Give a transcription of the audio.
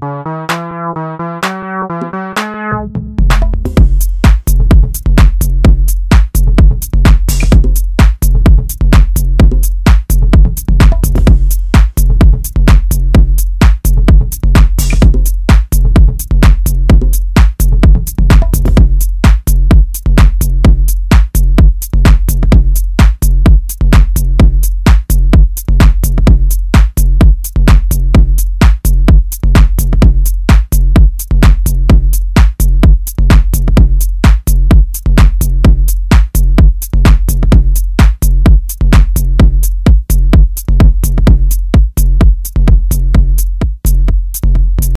you